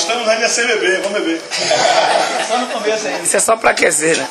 Estamos ainda sem beber, vamos beber. Só no começo ainda. Isso é só pra aquecer, né?